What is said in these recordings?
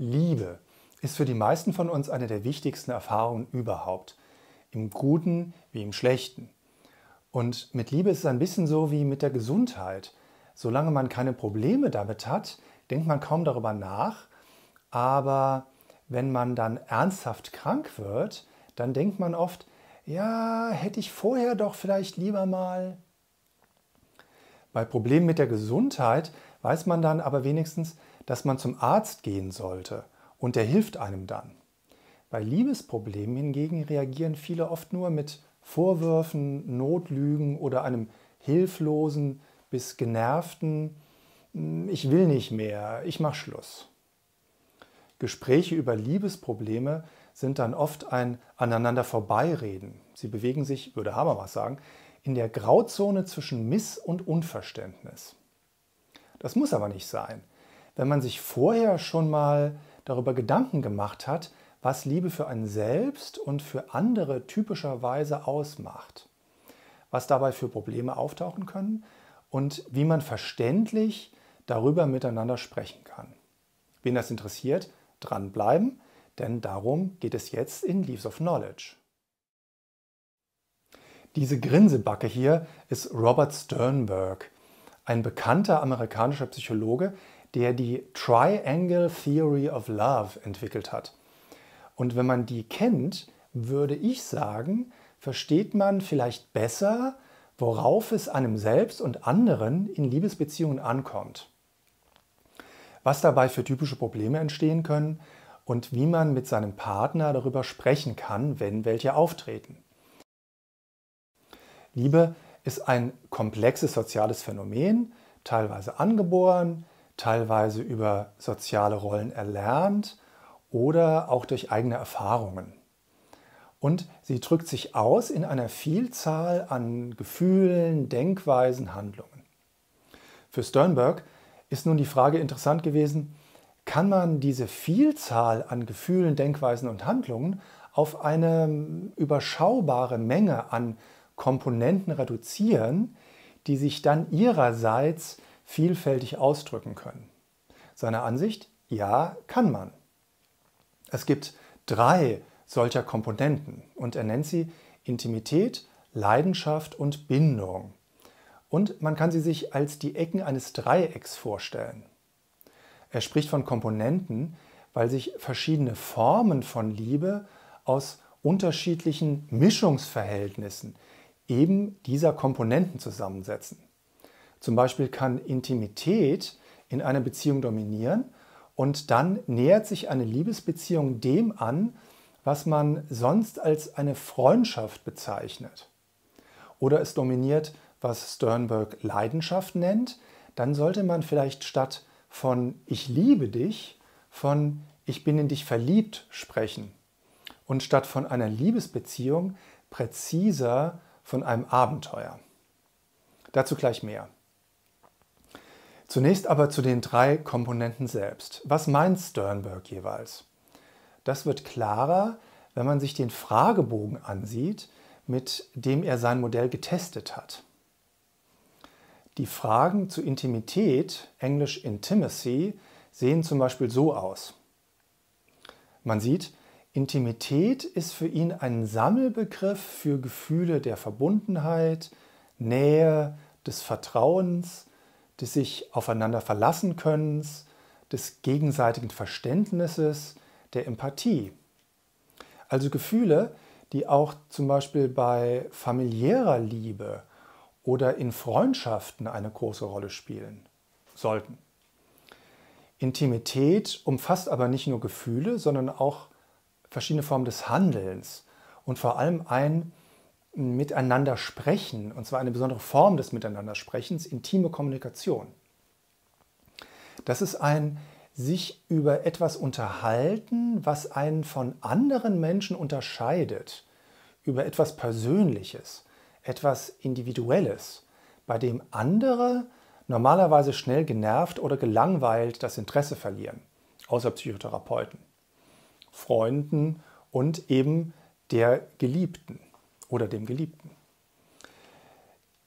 Liebe ist für die meisten von uns eine der wichtigsten Erfahrungen überhaupt. Im Guten wie im Schlechten. Und mit Liebe ist es ein bisschen so wie mit der Gesundheit. Solange man keine Probleme damit hat, denkt man kaum darüber nach. Aber wenn man dann ernsthaft krank wird, dann denkt man oft, ja, hätte ich vorher doch vielleicht lieber mal. Bei Problemen mit der Gesundheit weiß man dann aber wenigstens, dass man zum Arzt gehen sollte und der hilft einem dann. Bei Liebesproblemen hingegen reagieren viele oft nur mit Vorwürfen, Notlügen oder einem hilflosen bis genervten hm, Ich will nicht mehr, ich mach Schluss. Gespräche über Liebesprobleme sind dann oft ein aneinander vorbeireden. Sie bewegen sich, würde Habermas sagen, in der Grauzone zwischen Miss- und Unverständnis. Das muss aber nicht sein. Wenn man sich vorher schon mal darüber Gedanken gemacht hat, was Liebe für einen selbst und für andere typischerweise ausmacht, was dabei für Probleme auftauchen können und wie man verständlich darüber miteinander sprechen kann. Wen das interessiert, dranbleiben, denn darum geht es jetzt in Leaves of Knowledge. Diese Grinsebacke hier ist Robert Sternberg, ein bekannter amerikanischer Psychologe, der die Triangle Theory of Love entwickelt hat. Und wenn man die kennt, würde ich sagen, versteht man vielleicht besser, worauf es einem selbst und anderen in Liebesbeziehungen ankommt. Was dabei für typische Probleme entstehen können und wie man mit seinem Partner darüber sprechen kann, wenn welche auftreten. Liebe ist ein komplexes soziales Phänomen, teilweise angeboren, teilweise über soziale Rollen erlernt oder auch durch eigene Erfahrungen. Und sie drückt sich aus in einer Vielzahl an Gefühlen, Denkweisen, Handlungen. Für Sternberg ist nun die Frage interessant gewesen, kann man diese Vielzahl an Gefühlen, Denkweisen und Handlungen auf eine überschaubare Menge an Komponenten reduzieren, die sich dann ihrerseits vielfältig ausdrücken können. Seiner Ansicht, ja, kann man. Es gibt drei solcher Komponenten und er nennt sie Intimität, Leidenschaft und Bindung. Und man kann sie sich als die Ecken eines Dreiecks vorstellen. Er spricht von Komponenten, weil sich verschiedene Formen von Liebe aus unterschiedlichen Mischungsverhältnissen eben dieser Komponenten zusammensetzen. Zum Beispiel kann Intimität in einer Beziehung dominieren und dann nähert sich eine Liebesbeziehung dem an, was man sonst als eine Freundschaft bezeichnet. Oder es dominiert, was Sternberg Leidenschaft nennt, dann sollte man vielleicht statt von Ich liebe dich von Ich bin in dich verliebt sprechen und statt von einer Liebesbeziehung präziser von einem Abenteuer. Dazu gleich mehr. Zunächst aber zu den drei Komponenten selbst. Was meint Sternberg jeweils? Das wird klarer, wenn man sich den Fragebogen ansieht, mit dem er sein Modell getestet hat. Die Fragen zu Intimität, englisch Intimacy, sehen zum Beispiel so aus. Man sieht, Intimität ist für ihn ein Sammelbegriff für Gefühle der Verbundenheit, Nähe, des Vertrauens, des sich aufeinander verlassen Könnens, des gegenseitigen Verständnisses, der Empathie. Also Gefühle, die auch zum Beispiel bei familiärer Liebe oder in Freundschaften eine große Rolle spielen sollten. Intimität umfasst aber nicht nur Gefühle, sondern auch verschiedene Formen des Handelns und vor allem ein Miteinander sprechen, und zwar eine besondere Form des Miteinandersprechens, intime Kommunikation. Das ist ein sich über etwas unterhalten, was einen von anderen Menschen unterscheidet, über etwas Persönliches, etwas Individuelles, bei dem andere normalerweise schnell genervt oder gelangweilt das Interesse verlieren, außer Psychotherapeuten, Freunden und eben der Geliebten oder dem Geliebten.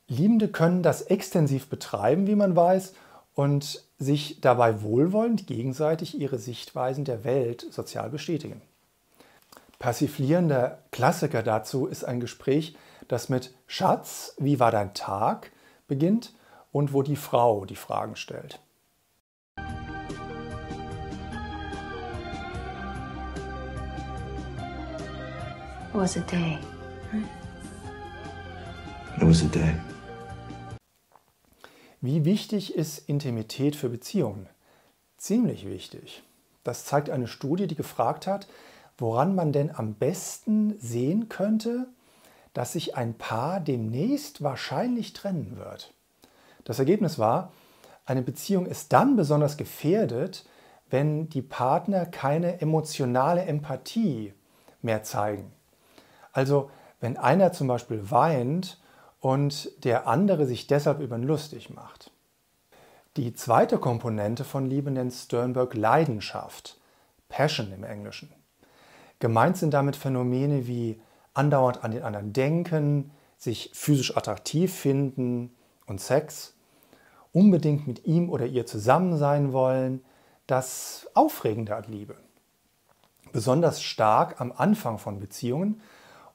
Liebende können das extensiv betreiben, wie man weiß, und sich dabei wohlwollend gegenseitig ihre Sichtweisen der Welt sozial bestätigen. Persiflierender Klassiker dazu ist ein Gespräch, das mit Schatz, wie war dein Tag beginnt und wo die Frau die Fragen stellt. Was a day. It day. Wie wichtig ist Intimität für Beziehungen? Ziemlich wichtig. Das zeigt eine Studie, die gefragt hat, woran man denn am besten sehen könnte, dass sich ein Paar demnächst wahrscheinlich trennen wird. Das Ergebnis war, eine Beziehung ist dann besonders gefährdet, wenn die Partner keine emotionale Empathie mehr zeigen. Also wenn einer zum Beispiel weint und der andere sich deshalb über ihn lustig macht. Die zweite Komponente von Liebe nennt Sternberg Leidenschaft, Passion im Englischen. Gemeint sind damit Phänomene wie andauernd an den anderen denken, sich physisch attraktiv finden und Sex, unbedingt mit ihm oder ihr zusammen sein wollen, das Aufregende an Liebe. Besonders stark am Anfang von Beziehungen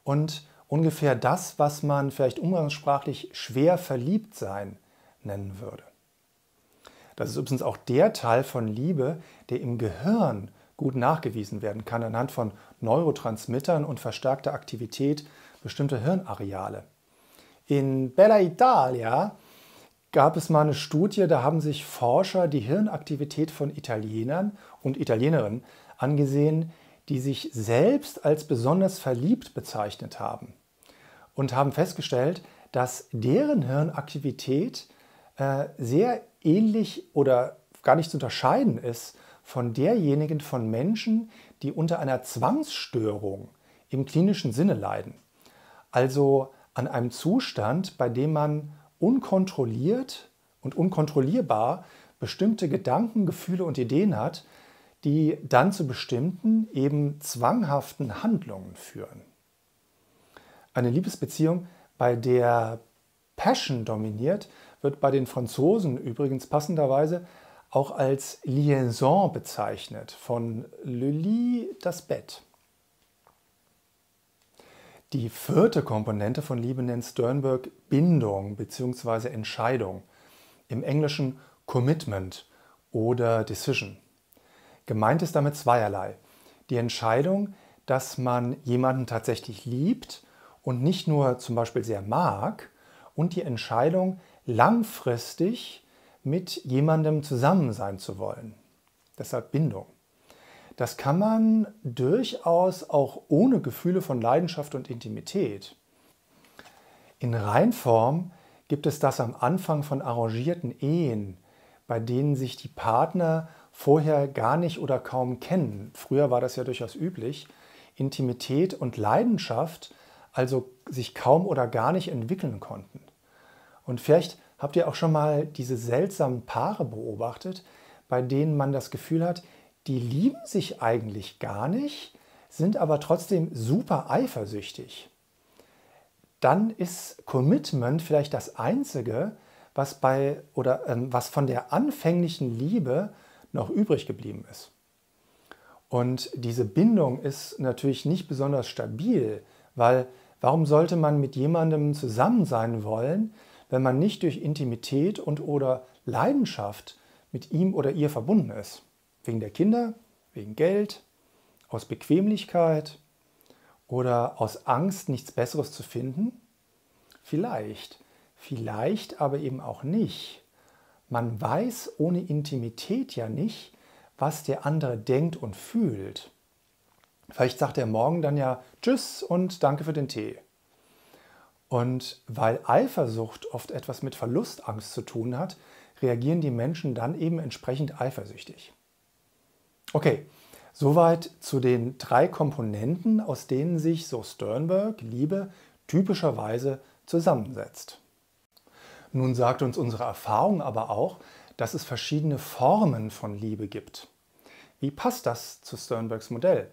und ungefähr das, was man vielleicht umgangssprachlich schwer verliebt sein nennen würde. Das ist übrigens auch der Teil von Liebe, der im Gehirn gut nachgewiesen werden kann anhand von Neurotransmittern und verstärkter Aktivität bestimmter Hirnareale. In Bella Italia gab es mal eine Studie, da haben sich Forscher die Hirnaktivität von Italienern und Italienerinnen angesehen, die sich selbst als besonders verliebt bezeichnet haben und haben festgestellt, dass deren Hirnaktivität äh, sehr ähnlich oder gar nicht zu unterscheiden ist von derjenigen von Menschen, die unter einer Zwangsstörung im klinischen Sinne leiden. Also an einem Zustand, bei dem man unkontrolliert und unkontrollierbar bestimmte Gedanken, Gefühle und Ideen hat, die dann zu bestimmten, eben zwanghaften Handlungen führen. Eine Liebesbeziehung, bei der Passion dominiert, wird bei den Franzosen übrigens passenderweise auch als Liaison bezeichnet, von Lit das Bett. Die vierte Komponente von Liebe nennt Sternberg Bindung bzw. Entscheidung, im Englischen Commitment oder Decision. Gemeint ist damit zweierlei. Die Entscheidung, dass man jemanden tatsächlich liebt und nicht nur zum Beispiel sehr mag, und die Entscheidung, langfristig mit jemandem zusammen sein zu wollen. Deshalb Bindung. Das kann man durchaus auch ohne Gefühle von Leidenschaft und Intimität. In Reinform gibt es das am Anfang von arrangierten Ehen, bei denen sich die Partner vorher gar nicht oder kaum kennen. Früher war das ja durchaus üblich. Intimität und Leidenschaft also sich kaum oder gar nicht entwickeln konnten. Und vielleicht habt ihr auch schon mal diese seltsamen Paare beobachtet, bei denen man das Gefühl hat, die lieben sich eigentlich gar nicht, sind aber trotzdem super eifersüchtig. Dann ist Commitment vielleicht das Einzige, was, bei, oder, ähm, was von der anfänglichen Liebe noch übrig geblieben ist. Und diese Bindung ist natürlich nicht besonders stabil, weil warum sollte man mit jemandem zusammen sein wollen, wenn man nicht durch Intimität und oder Leidenschaft mit ihm oder ihr verbunden ist? Wegen der Kinder, wegen Geld, aus Bequemlichkeit oder aus Angst, nichts Besseres zu finden? Vielleicht, vielleicht aber eben auch nicht. Man weiß ohne Intimität ja nicht, was der andere denkt und fühlt. Vielleicht sagt er morgen dann ja Tschüss und danke für den Tee. Und weil Eifersucht oft etwas mit Verlustangst zu tun hat, reagieren die Menschen dann eben entsprechend eifersüchtig. Okay, soweit zu den drei Komponenten, aus denen sich, so Sternberg, Liebe typischerweise zusammensetzt. Nun sagt uns unsere Erfahrung aber auch, dass es verschiedene Formen von Liebe gibt. Wie passt das zu Sternbergs Modell?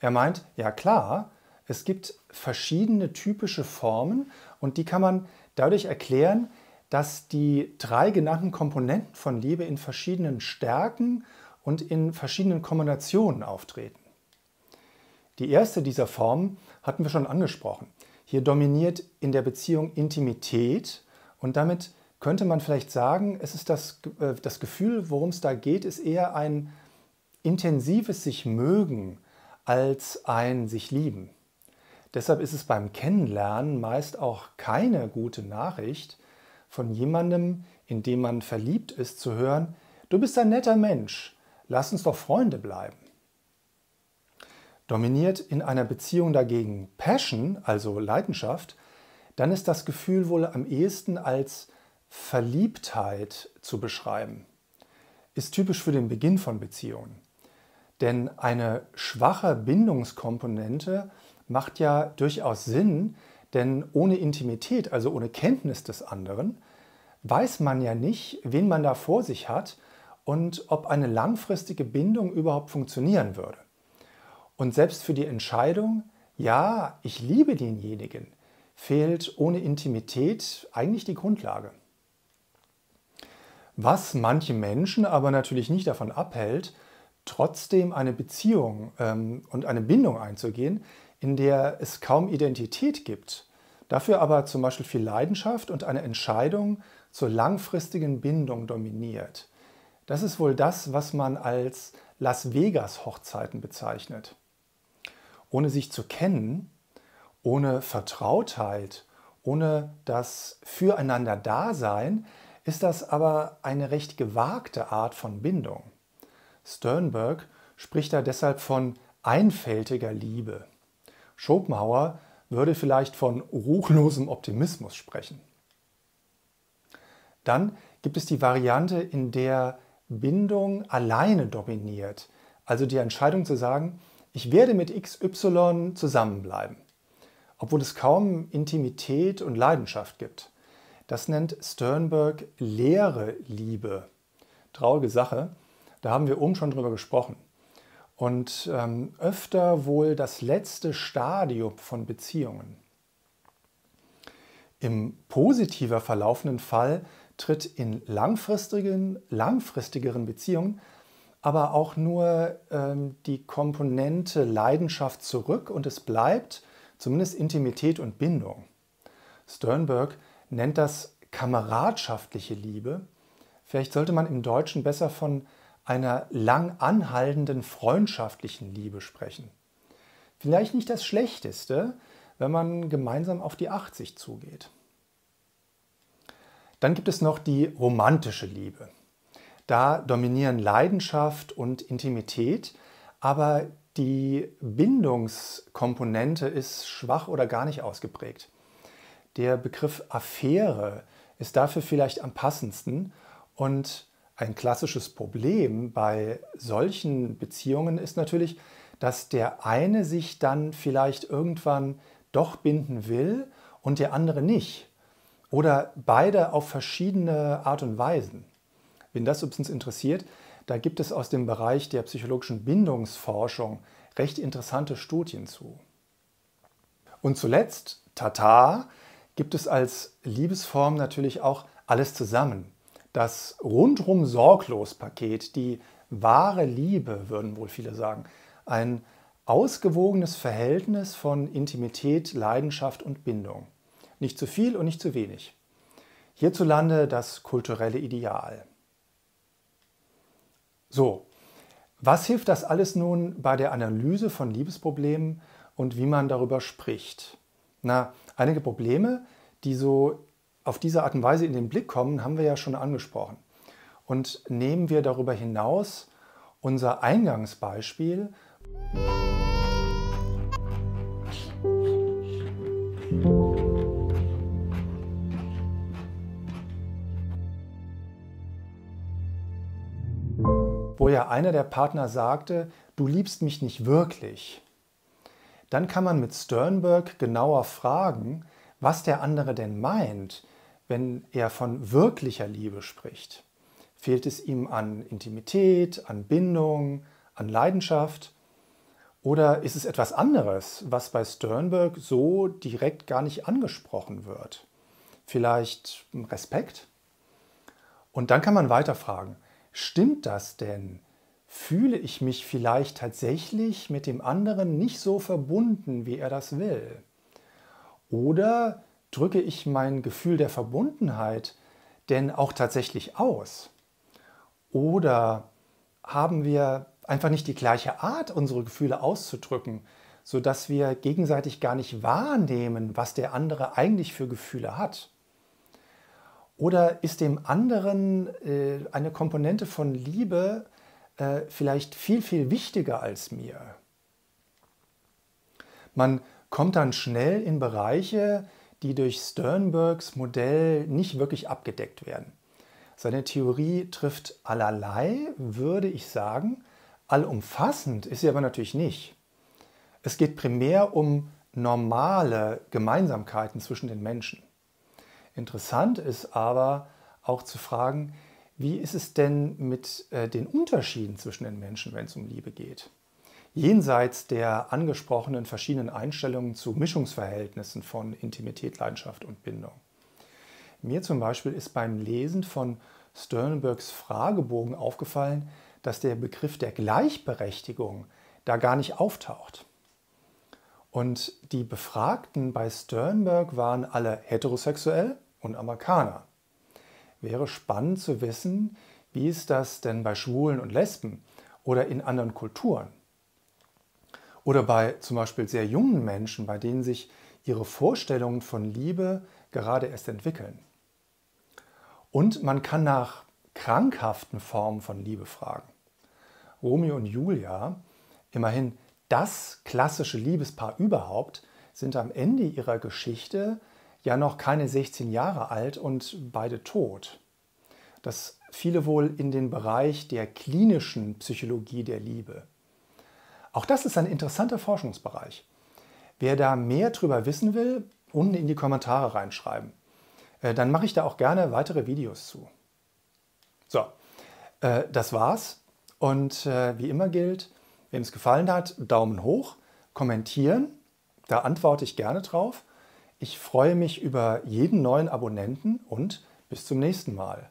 Er meint, ja klar, es gibt verschiedene typische Formen und die kann man dadurch erklären, dass die drei genannten Komponenten von Liebe in verschiedenen Stärken und in verschiedenen Kombinationen auftreten. Die erste dieser Formen hatten wir schon angesprochen. Hier dominiert in der Beziehung Intimität und damit könnte man vielleicht sagen, es ist das, äh, das Gefühl, worum es da geht, ist eher ein intensives sich mögen als ein sich lieben. Deshalb ist es beim Kennenlernen meist auch keine gute Nachricht, von jemandem, in dem man verliebt ist, zu hören, du bist ein netter Mensch, lass uns doch Freunde bleiben. Dominiert in einer Beziehung dagegen Passion, also Leidenschaft, dann ist das Gefühl wohl am ehesten als Verliebtheit zu beschreiben. Ist typisch für den Beginn von Beziehungen. Denn eine schwache Bindungskomponente macht ja durchaus Sinn, denn ohne Intimität, also ohne Kenntnis des anderen, weiß man ja nicht, wen man da vor sich hat und ob eine langfristige Bindung überhaupt funktionieren würde. Und selbst für die Entscheidung, ja, ich liebe denjenigen, fehlt ohne Intimität eigentlich die Grundlage. Was manche Menschen aber natürlich nicht davon abhält, trotzdem eine Beziehung ähm, und eine Bindung einzugehen, in der es kaum Identität gibt, dafür aber zum Beispiel viel Leidenschaft und eine Entscheidung zur langfristigen Bindung dominiert. Das ist wohl das, was man als Las Vegas Hochzeiten bezeichnet. Ohne sich zu kennen, ohne Vertrautheit, ohne das Füreinander-Dasein ist das aber eine recht gewagte Art von Bindung. Sternberg spricht da deshalb von einfältiger Liebe. Schopenhauer würde vielleicht von ruchlosem Optimismus sprechen. Dann gibt es die Variante, in der Bindung alleine dominiert, also die Entscheidung zu sagen, ich werde mit XY zusammenbleiben, obwohl es kaum Intimität und Leidenschaft gibt. Das nennt Sternberg leere Liebe. Traurige Sache, da haben wir oben schon drüber gesprochen und ähm, öfter wohl das letzte Stadium von Beziehungen. Im positiver verlaufenden Fall tritt in langfristigen, langfristigeren Beziehungen aber auch nur ähm, die Komponente Leidenschaft zurück und es bleibt zumindest Intimität und Bindung. Sternberg nennt das kameradschaftliche Liebe. Vielleicht sollte man im Deutschen besser von einer lang anhaltenden freundschaftlichen Liebe sprechen. Vielleicht nicht das Schlechteste, wenn man gemeinsam auf die 80 zugeht. Dann gibt es noch die romantische Liebe. Da dominieren Leidenschaft und Intimität, aber die Bindungskomponente ist schwach oder gar nicht ausgeprägt. Der Begriff Affäre ist dafür vielleicht am passendsten und ein klassisches Problem bei solchen Beziehungen ist natürlich, dass der eine sich dann vielleicht irgendwann doch binden will und der andere nicht. Oder beide auf verschiedene Art und Weisen. Wenn das übrigens interessiert, da gibt es aus dem Bereich der psychologischen Bindungsforschung recht interessante Studien zu. Und zuletzt, Tata, gibt es als Liebesform natürlich auch alles zusammen das rundrum sorglos Paket, die wahre Liebe, würden wohl viele sagen. Ein ausgewogenes Verhältnis von Intimität, Leidenschaft und Bindung. Nicht zu viel und nicht zu wenig. Hierzulande das kulturelle Ideal. So, was hilft das alles nun bei der Analyse von Liebesproblemen und wie man darüber spricht? Na, einige Probleme, die so auf diese Art und Weise in den Blick kommen, haben wir ja schon angesprochen. Und nehmen wir darüber hinaus unser Eingangsbeispiel, wo ja einer der Partner sagte, du liebst mich nicht wirklich, dann kann man mit Sternberg genauer fragen, was der andere denn meint, wenn er von wirklicher Liebe spricht? Fehlt es ihm an Intimität, an Bindung, an Leidenschaft? Oder ist es etwas anderes, was bei Sternberg so direkt gar nicht angesprochen wird? vielleicht Respekt? Und dann kann man weiter fragen, stimmt das denn? Fühle ich mich vielleicht tatsächlich mit dem anderen nicht so verbunden, wie er das will? Oder drücke ich mein Gefühl der Verbundenheit denn auch tatsächlich aus? Oder haben wir einfach nicht die gleiche Art, unsere Gefühle auszudrücken, sodass wir gegenseitig gar nicht wahrnehmen, was der andere eigentlich für Gefühle hat? Oder ist dem anderen äh, eine Komponente von Liebe äh, vielleicht viel, viel wichtiger als mir? Man kommt dann schnell in Bereiche, die durch Sternbergs Modell nicht wirklich abgedeckt werden. Seine Theorie trifft allerlei, würde ich sagen. Allumfassend ist sie aber natürlich nicht. Es geht primär um normale Gemeinsamkeiten zwischen den Menschen. Interessant ist aber auch zu fragen, wie ist es denn mit äh, den Unterschieden zwischen den Menschen, wenn es um Liebe geht? Jenseits der angesprochenen verschiedenen Einstellungen zu Mischungsverhältnissen von Intimität, Leidenschaft und Bindung. Mir zum Beispiel ist beim Lesen von Sternbergs Fragebogen aufgefallen, dass der Begriff der Gleichberechtigung da gar nicht auftaucht. Und die Befragten bei Sternberg waren alle heterosexuell und Amerikaner. Wäre spannend zu wissen, wie ist das denn bei Schwulen und Lesben oder in anderen Kulturen? Oder bei zum Beispiel sehr jungen Menschen, bei denen sich ihre Vorstellungen von Liebe gerade erst entwickeln. Und man kann nach krankhaften Formen von Liebe fragen. Romeo und Julia, immerhin das klassische Liebespaar überhaupt, sind am Ende ihrer Geschichte ja noch keine 16 Jahre alt und beide tot. Das fiele wohl in den Bereich der klinischen Psychologie der Liebe. Auch das ist ein interessanter Forschungsbereich. Wer da mehr drüber wissen will, unten in die Kommentare reinschreiben. Äh, dann mache ich da auch gerne weitere Videos zu. So, äh, das war's. Und äh, wie immer gilt, wem es gefallen hat, Daumen hoch, kommentieren, da antworte ich gerne drauf. Ich freue mich über jeden neuen Abonnenten und bis zum nächsten Mal.